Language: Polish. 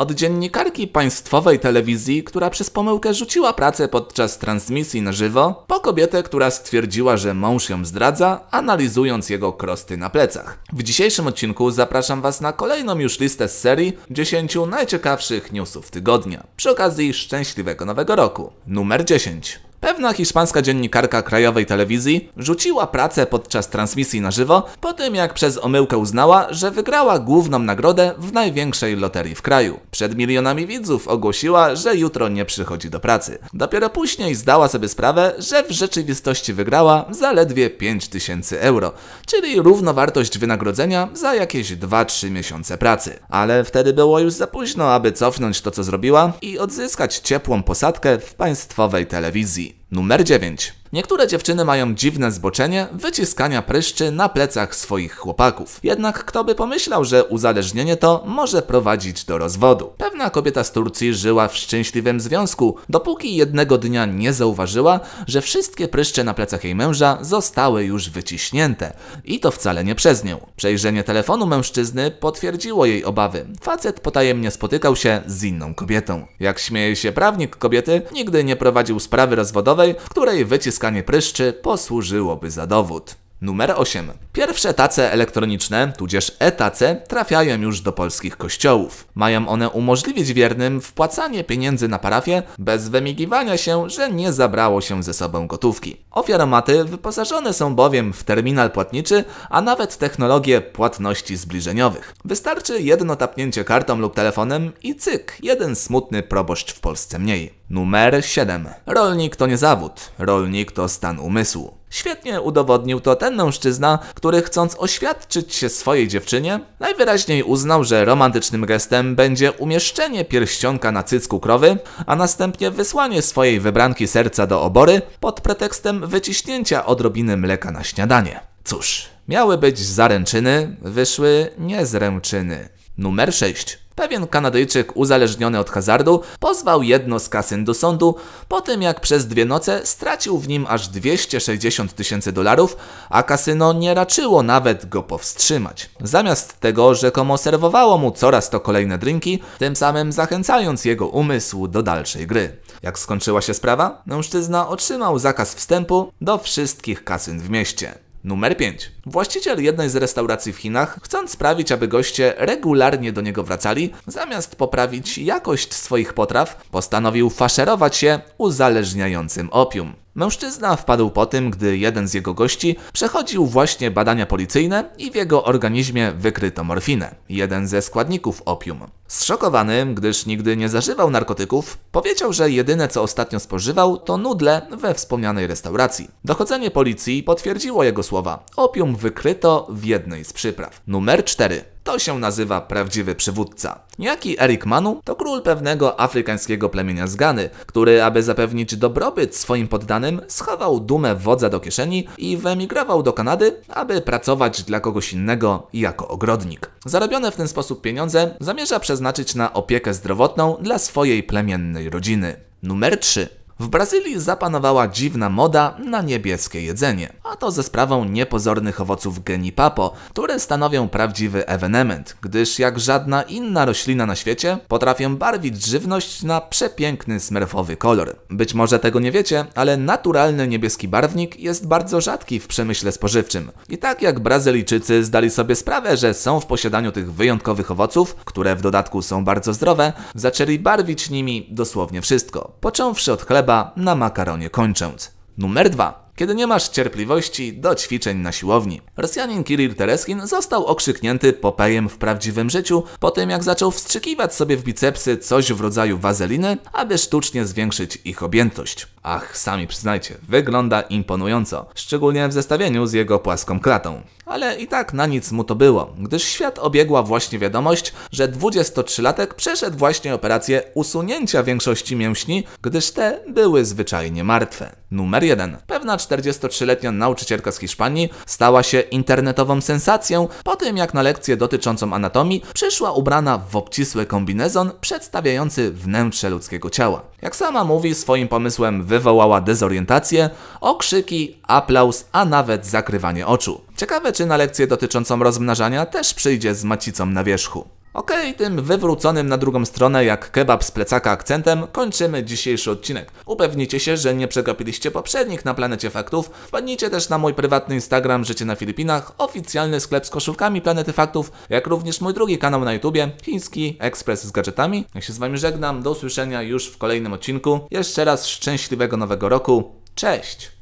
Od dziennikarki państwowej telewizji, która przez pomyłkę rzuciła pracę podczas transmisji na żywo, po kobietę, która stwierdziła, że mąż ją zdradza, analizując jego krosty na plecach. W dzisiejszym odcinku zapraszam Was na kolejną już listę z serii 10 najciekawszych newsów tygodnia. Przy okazji szczęśliwego nowego roku. Numer 10. Pewna hiszpańska dziennikarka krajowej telewizji rzuciła pracę podczas transmisji na żywo po tym jak przez omyłkę uznała, że wygrała główną nagrodę w największej loterii w kraju. Przed milionami widzów ogłosiła, że jutro nie przychodzi do pracy. Dopiero później zdała sobie sprawę, że w rzeczywistości wygrała zaledwie 5000 euro, czyli równowartość wynagrodzenia za jakieś 2-3 miesiące pracy. Ale wtedy było już za późno, aby cofnąć to co zrobiła i odzyskać ciepłą posadkę w państwowej telewizji. Numer 9. Niektóre dziewczyny mają dziwne zboczenie wyciskania pryszczy na plecach swoich chłopaków. Jednak kto by pomyślał, że uzależnienie to może prowadzić do rozwodu. Pewna kobieta z Turcji żyła w szczęśliwym związku, dopóki jednego dnia nie zauważyła, że wszystkie pryszcze na plecach jej męża zostały już wyciśnięte. I to wcale nie przez nią. Przejrzenie telefonu mężczyzny potwierdziło jej obawy. Facet potajemnie spotykał się z inną kobietą. Jak śmieje się prawnik kobiety, nigdy nie prowadził sprawy rozwodowej, w której wyciskanie wyciskanie pryszczy posłużyłoby za dowód. Numer 8. Pierwsze tace elektroniczne, tudzież e-tace, trafiają już do polskich kościołów. Mają one umożliwić wiernym wpłacanie pieniędzy na parafię bez wymigiwania się, że nie zabrało się ze sobą gotówki. Ofiaromaty wyposażone są bowiem w terminal płatniczy, a nawet technologię płatności zbliżeniowych. Wystarczy jedno tapnięcie kartą lub telefonem i cyk, jeden smutny proboszcz w Polsce mniej. Numer 7. Rolnik to nie zawód, rolnik to stan umysłu. Świetnie udowodnił to ten mężczyzna, który chcąc oświadczyć się swojej dziewczynie, najwyraźniej uznał, że romantycznym gestem będzie umieszczenie pierścionka na cycku krowy, a następnie wysłanie swojej wybranki serca do obory pod pretekstem wyciśnięcia odrobiny mleka na śniadanie. Cóż, miały być zaręczyny, wyszły niezręczyny. Numer 6. Pewien Kanadyjczyk uzależniony od hazardu pozwał jedno z kasyn do sądu po tym jak przez dwie noce stracił w nim aż 260 tysięcy dolarów, a kasyno nie raczyło nawet go powstrzymać. Zamiast tego rzekomo serwowało mu coraz to kolejne drinki, tym samym zachęcając jego umysł do dalszej gry. Jak skończyła się sprawa? Mężczyzna otrzymał zakaz wstępu do wszystkich kasyn w mieście. Numer 5. Właściciel jednej z restauracji w Chinach, chcąc sprawić, aby goście regularnie do niego wracali, zamiast poprawić jakość swoich potraw, postanowił faszerować się uzależniającym opium. Mężczyzna wpadł po tym, gdy jeden z jego gości przechodził właśnie badania policyjne i w jego organizmie wykryto morfinę, jeden ze składników opium. Zszokowany, gdyż nigdy nie zażywał narkotyków, powiedział, że jedyne co ostatnio spożywał to nudle we wspomnianej restauracji. Dochodzenie policji potwierdziło jego słowa. Opium wykryto w jednej z przypraw. Numer 4. To się nazywa prawdziwy przywódca. Niejaki Erik Manu to król pewnego afrykańskiego plemienia z Gany, który, aby zapewnić dobrobyt swoim poddanym, schował dumę wodza do kieszeni i wyemigrował do Kanady, aby pracować dla kogoś innego jako ogrodnik. Zarobione w ten sposób pieniądze zamierza przeznaczyć na opiekę zdrowotną dla swojej plemiennej rodziny. Numer 3. W Brazylii zapanowała dziwna moda na niebieskie jedzenie, a to ze sprawą niepozornych owoców genipapo, które stanowią prawdziwy ewenement, gdyż jak żadna inna roślina na świecie potrafią barwić żywność na przepiękny smerfowy kolor. Być może tego nie wiecie, ale naturalny niebieski barwnik jest bardzo rzadki w przemyśle spożywczym. I tak jak Brazylijczycy zdali sobie sprawę, że są w posiadaniu tych wyjątkowych owoców, które w dodatku są bardzo zdrowe, zaczęli barwić nimi dosłownie wszystko, począwszy od chleba chleba na makaronie kończąc. Numer 2. Kiedy nie masz cierpliwości do ćwiczeń na siłowni. Rosjanin Kirill Tereskin został okrzyknięty Popejem w prawdziwym życiu po tym jak zaczął wstrzykiwać sobie w bicepsy coś w rodzaju wazeliny, aby sztucznie zwiększyć ich objętość. Ach, sami przyznajcie, wygląda imponująco, szczególnie w zestawieniu z jego płaską klatą. Ale i tak na nic mu to było, gdyż świat obiegła właśnie wiadomość, że 23-latek przeszedł właśnie operację usunięcia większości mięśni, gdyż te były zwyczajnie martwe. Numer 1. Pewna 43-letnia nauczycielka z Hiszpanii stała się internetową sensacją po tym, jak na lekcję dotyczącą anatomii przyszła ubrana w obcisły kombinezon przedstawiający wnętrze ludzkiego ciała. Jak sama mówi, swoim pomysłem wywołała dezorientację, okrzyki, aplauz, a nawet zakrywanie oczu. Ciekawe, czy na lekcję dotyczącą rozmnażania też przyjdzie z macicą na wierzchu. Okej, tym wywróconym na drugą stronę jak kebab z plecaka akcentem kończymy dzisiejszy odcinek. Upewnijcie się, że nie przegapiliście poprzednich na Planecie Faktów. Wpadnijcie też na mój prywatny Instagram Życie na Filipinach, oficjalny sklep z koszulkami Planety Faktów, jak również mój drugi kanał na YouTubie, Chiński Ekspres z gadżetami. Ja się z Wami żegnam, do usłyszenia już w kolejnym odcinku. Jeszcze raz szczęśliwego nowego roku. Cześć!